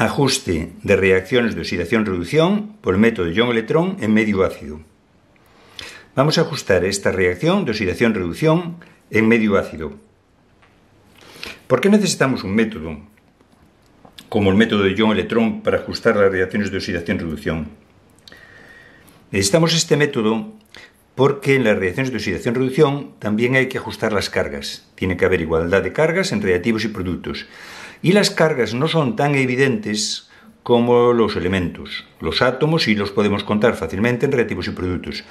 ajuste de reacciones de oxidación-reducción por el método de ion-electrón en medio ácido. Vamos a ajustar esta reacción de oxidación-reducción en medio ácido. ¿Por qué necesitamos un método como el método de ion-electrón para ajustar las reacciones de oxidación-reducción? Necesitamos este método porque en las reacciones de oxidación-reducción también hay que ajustar las cargas. Tiene que haber igualdad de cargas en reactivos y productos. Y las cargas no son tan evidentes como los elementos. Los átomos sí los podemos contar fácilmente en reactivos y productos,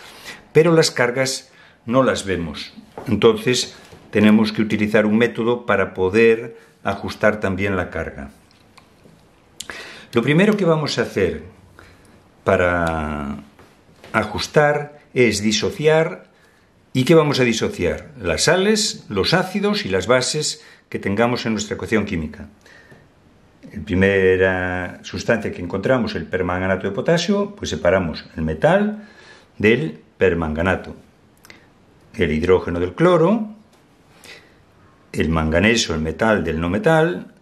pero las cargas no las vemos. Entonces tenemos que utilizar un método para poder ajustar también la carga. Lo primero que vamos a hacer para ajustar es disociar. ¿Y qué vamos a disociar? Las sales, los ácidos y las bases que tengamos en nuestra ecuación química. La primera sustancia que encontramos, el permanganato de potasio, pues separamos el metal del permanganato, el hidrógeno del cloro, el manganeso, el metal del no metal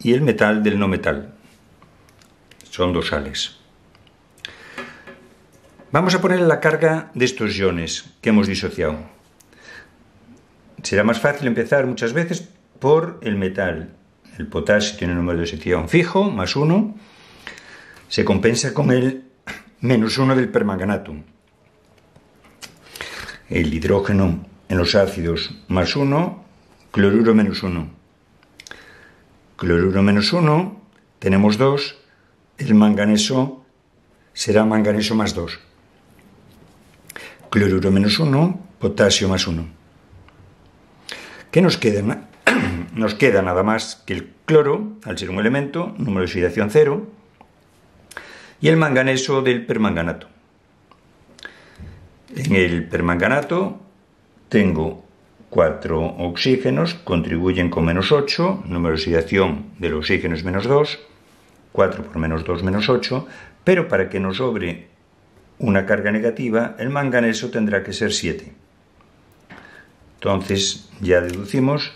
y el metal del no metal. Son dos sales. Vamos a poner la carga de estos iones que hemos disociado. Será más fácil empezar muchas veces por el metal. El potasio tiene un número de sección fijo, más uno. Se compensa con el menos uno del permanganato. El hidrógeno en los ácidos más uno, cloruro menos uno. Cloruro menos uno, tenemos dos. El manganeso será manganeso más dos cloruro menos 1, potasio más 1. ¿Qué nos queda? Nos queda nada más que el cloro, al ser un elemento, número de oxidación 0, y el manganeso del permanganato. En el permanganato tengo cuatro oxígenos, contribuyen con menos 8, número de oxidación del oxígeno es menos 2, 4 por menos 2 menos 8, pero para que nos sobre una carga negativa, el manganeso tendrá que ser 7. Entonces ya deducimos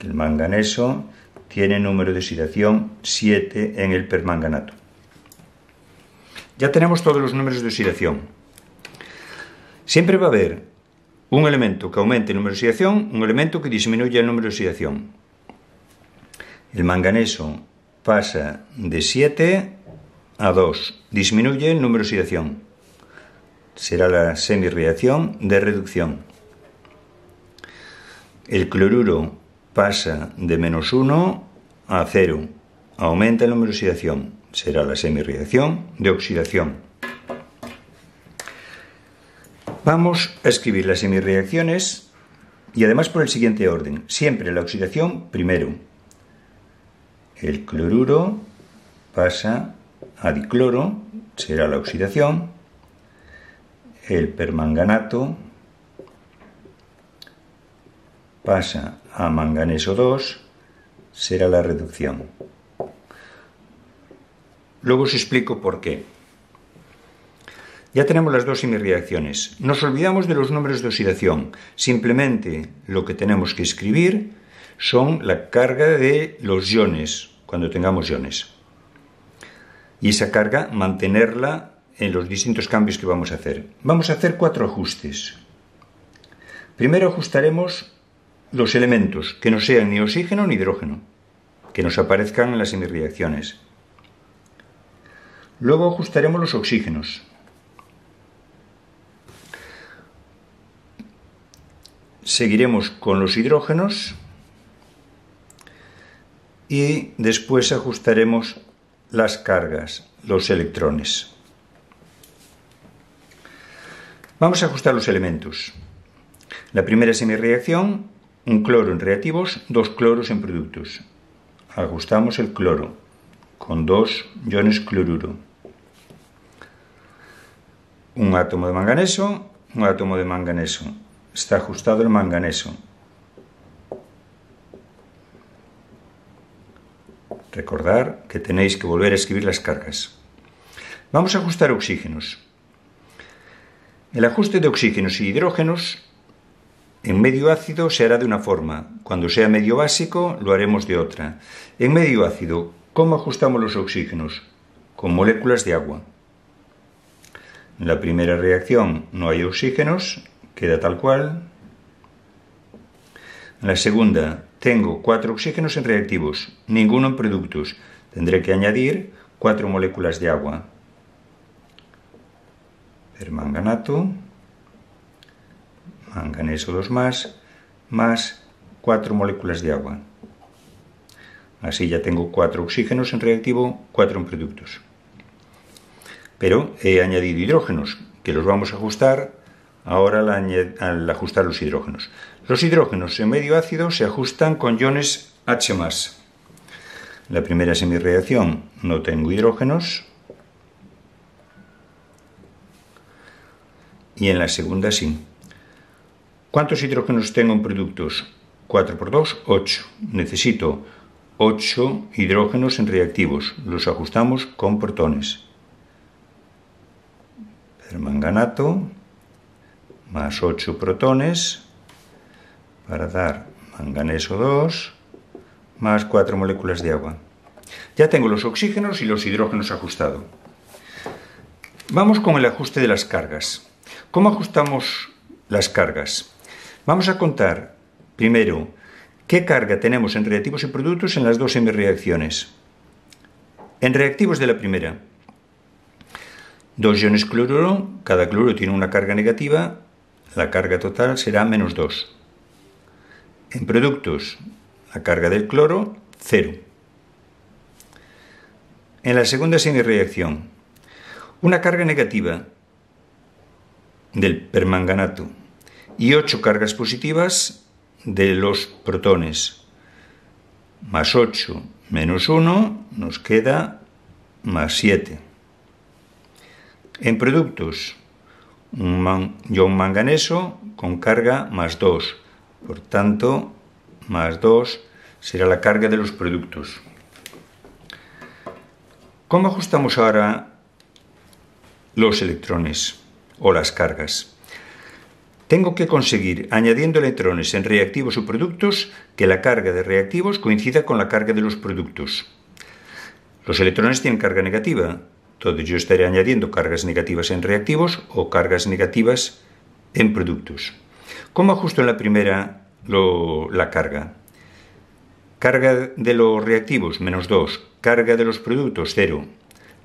el manganeso tiene número de oxidación 7 en el permanganato. Ya tenemos todos los números de oxidación. Siempre va a haber un elemento que aumente el número de oxidación, un elemento que disminuya el número de oxidación. El manganeso pasa de 7 a 2. Disminuye el número de oxidación. Será la semirreacción de reducción. El cloruro pasa de menos 1 a 0. Aumenta el número de oxidación. Será la semirreacción de oxidación. Vamos a escribir las semirreacciones y además por el siguiente orden. Siempre la oxidación primero. El cloruro pasa a dicloro, será la oxidación, el permanganato pasa a manganeso 2, será la reducción. Luego os explico por qué. Ya tenemos las dos semireacciones. Nos olvidamos de los números de oxidación. Simplemente lo que tenemos que escribir son la carga de los iones, cuando tengamos iones y esa carga mantenerla en los distintos cambios que vamos a hacer. Vamos a hacer cuatro ajustes. Primero ajustaremos los elementos que no sean ni oxígeno ni hidrógeno, que nos aparezcan en las semireacciones. Luego ajustaremos los oxígenos. Seguiremos con los hidrógenos y después ajustaremos las cargas, los electrones. Vamos a ajustar los elementos. La primera semireacción, un cloro en reactivos, dos cloros en productos. Ajustamos el cloro con dos iones cloruro. Un átomo de manganeso, un átomo de manganeso. Está ajustado el manganeso. Recordar que tenéis que volver a escribir las cargas. Vamos a ajustar oxígenos. El ajuste de oxígenos y hidrógenos en medio ácido se hará de una forma. Cuando sea medio básico lo haremos de otra. En medio ácido, ¿Cómo ajustamos los oxígenos? Con moléculas de agua. En la primera reacción no hay oxígenos, queda tal cual. En la segunda tengo cuatro oxígenos en reactivos, ninguno en productos. Tendré que añadir cuatro moléculas de agua. Permanganato, manganeso 2 más, más cuatro moléculas de agua. Así ya tengo cuatro oxígenos en reactivo, cuatro en productos. Pero he añadido hidrógenos, que los vamos a ajustar ahora al, ajustar los hidrógenos. Los hidrógenos en medio ácido se ajustan con iones H+. La primera semireacción no tengo hidrógenos. Y en la segunda sí. ¿Cuántos hidrógenos tengo en productos? 4 por 2, 8. Necesito 8 hidrógenos en reactivos. Los ajustamos con protones. Permanganato más 8 protones para dar manganeso 2 más 4 moléculas de agua. Ya tengo los oxígenos y los hidrógenos ajustados. Vamos con el ajuste de las cargas. ¿Cómo ajustamos las cargas? Vamos a contar primero qué carga tenemos en reactivos y productos en las dos semireacciones. En reactivos de la primera, dos iones cloruro, cada cloruro tiene una carga negativa, la carga total será menos 2. En productos, la carga del cloro, 0. En la segunda semireacción, una carga negativa del permanganato y 8 cargas positivas de los protones. Más 8 menos 1 nos queda más 7. En productos, un ion manganeso con carga más 2. Por tanto, más 2 será la carga de los productos. ¿Cómo ajustamos ahora los electrones o las cargas? Tengo que conseguir, añadiendo electrones en reactivos o productos, que la carga de reactivos coincida con la carga de los productos. Los electrones tienen carga negativa, entonces yo estaré añadiendo cargas negativas en reactivos o cargas negativas en productos. ¿Cómo ajusto en la primera la carga? Carga de los reactivos, menos 2. Carga de los productos, 0.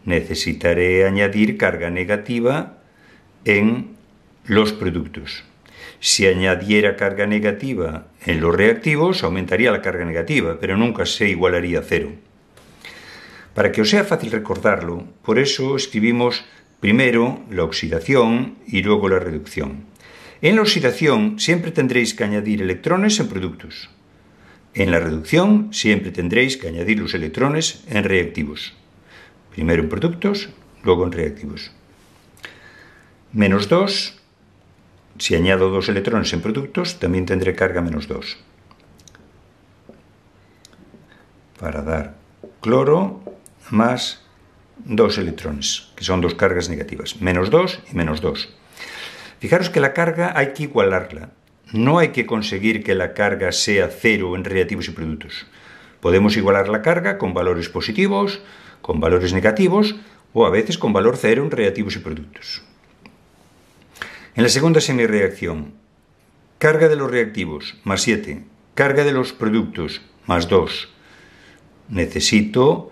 Necesitaré añadir carga negativa en los productos. Si añadiera carga negativa en los reactivos, aumentaría la carga negativa, pero nunca se igualaría a cero. Para que os sea fácil recordarlo, por eso escribimos primero la oxidación y luego la reducción. En la oxidación siempre tendréis que añadir electrones en productos. En la reducción siempre tendréis que añadir los electrones en reactivos. Primero en productos, luego en reactivos. Menos 2, si añado dos electrones en productos, también tendré carga menos 2. Para dar cloro más dos electrones, que son dos cargas negativas, menos 2 y menos 2. Fijaros que la carga hay que igualarla. No hay que conseguir que la carga sea cero en reactivos y productos. Podemos igualar la carga con valores positivos, con valores negativos o a veces con valor cero en reactivos y productos. En la segunda semireacción, carga de los reactivos más 7, carga de los productos más 2. Necesito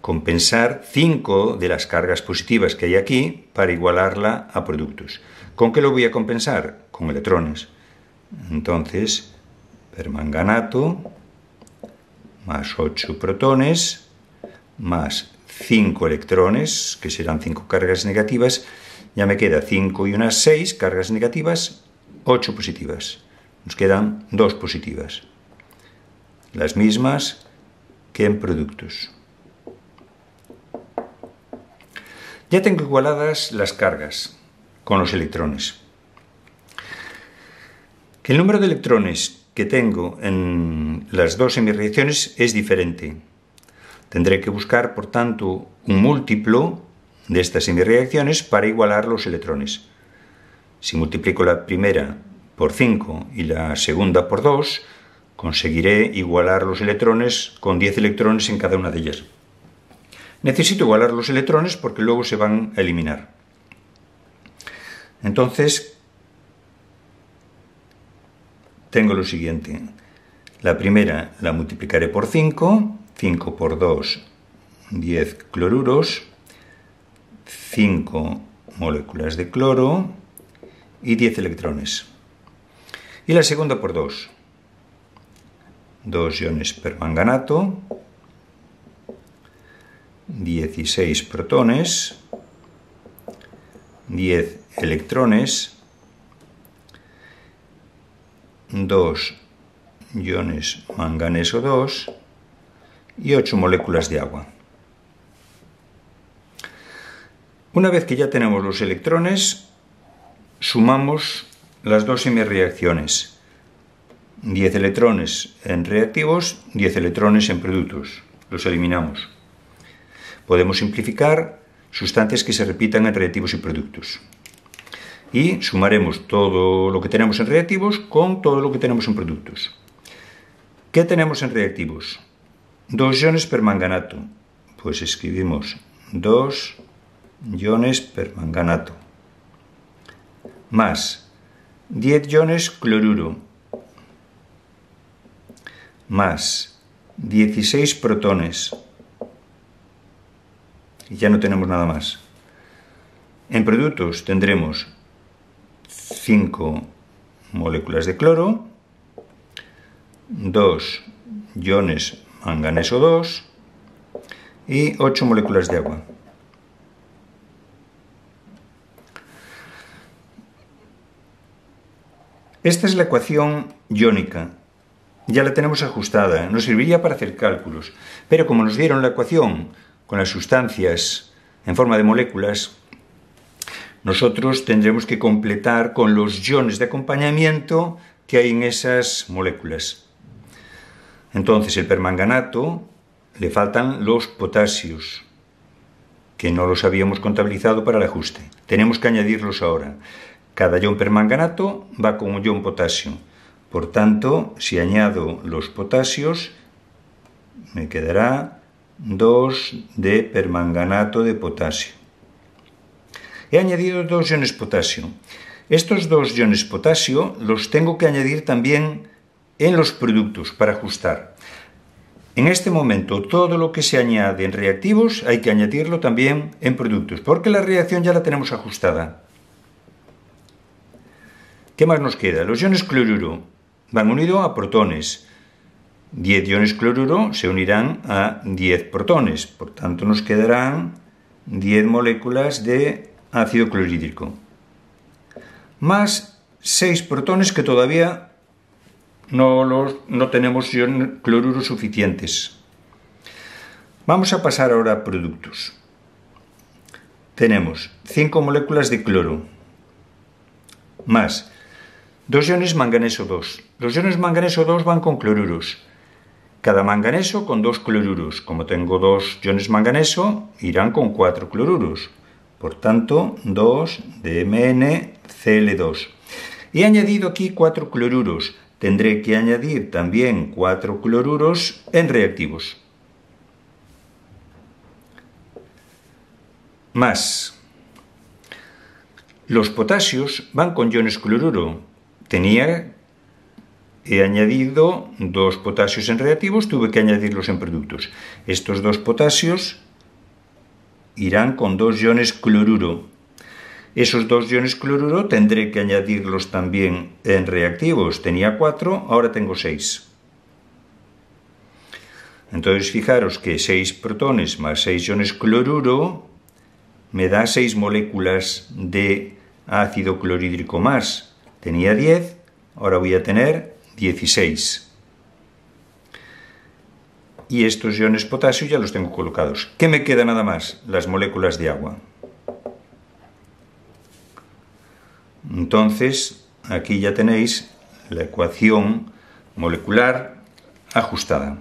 compensar 5 de las cargas positivas que hay aquí para igualarla a productos. ¿Con qué lo voy a compensar? Con electrones. Entonces, permanganato más 8 protones más 5 electrones, que serán 5 cargas negativas, ya me queda 5 y unas 6 cargas negativas, 8 positivas. Nos quedan 2 positivas. Las mismas que en productos. Ya tengo igualadas las cargas con los electrones. El número de electrones que tengo en las dos semireacciones es diferente. Tendré que buscar, por tanto, un múltiplo de estas semireacciones para igualar los electrones. Si multiplico la primera por 5 y la segunda por 2, conseguiré igualar los electrones con 10 electrones en cada una de ellas. Necesito igualar los electrones porque luego se van a eliminar. Entonces, tengo lo siguiente. La primera la multiplicaré por 5, 5 por 2, 10 cloruros, 5 moléculas de cloro y 10 electrones. Y la segunda por 2, 2 iones permanganato, 16 protones, 10 electrones, 2 iones manganeso 2 y 8 moléculas de agua. Una vez que ya tenemos los electrones, sumamos las dos semireacciones. 10 electrones en reactivos, 10 electrones en productos. Los eliminamos. Podemos simplificar sustancias que se repitan en reactivos y productos. Y sumaremos todo lo que tenemos en reactivos con todo lo que tenemos en productos. ¿Qué tenemos en reactivos? Dos iones permanganato. Pues escribimos dos iones permanganato. Más 10 iones cloruro. Más 16 protones. Y ya no tenemos nada más. En productos tendremos 5 moléculas de cloro, 2 iones manganeso 2 y 8 moléculas de agua. Esta es la ecuación iónica. Ya la tenemos ajustada, nos serviría para hacer cálculos, pero como nos dieron la ecuación con las sustancias en forma de moléculas, nosotros tendremos que completar con los iones de acompañamiento que hay en esas moléculas. Entonces, el permanganato le faltan los potasios, que no los habíamos contabilizado para el ajuste. Tenemos que añadirlos ahora. Cada ion permanganato va con un ion potasio. Por tanto, si añado los potasios, me quedará 2 de permanganato de potasio. He añadido dos iones potasio. Estos dos iones potasio los tengo que añadir también en los productos para ajustar. En este momento todo lo que se añade en reactivos hay que añadirlo también en productos, porque la reacción ya la tenemos ajustada. ¿Qué más nos queda? Los iones cloruro van unidos a protones. 10 iones cloruro se unirán a 10 protones, por tanto nos quedarán 10 moléculas de ácido clorhídrico. Más 6 protones que todavía no, los, no tenemos cloruros suficientes. Vamos a pasar ahora a productos. Tenemos 5 moléculas de cloro más 2 iones manganeso 2. Los iones manganeso 2 van con cloruros. Cada manganeso con dos cloruros. Como tengo dos iones manganeso, irán con cuatro cloruros. Por tanto, 2 de MnCl2. He añadido aquí cuatro cloruros tendré que añadir también cuatro cloruros en reactivos. Más. Los potasios van con iones cloruro. Tenía, he añadido dos potasios en reactivos, tuve que añadirlos en productos. Estos dos potasios irán con dos iones cloruro. Esos dos iones cloruro tendré que añadirlos también en reactivos. Tenía cuatro, ahora tengo seis. Entonces fijaros que seis protones más seis iones cloruro me da seis moléculas de ácido clorhídrico más. Tenía 10, ahora voy a tener 16. Y estos iones potasio ya los tengo colocados. ¿Qué me queda nada más? Las moléculas de agua. Entonces, aquí ya tenéis la ecuación molecular ajustada.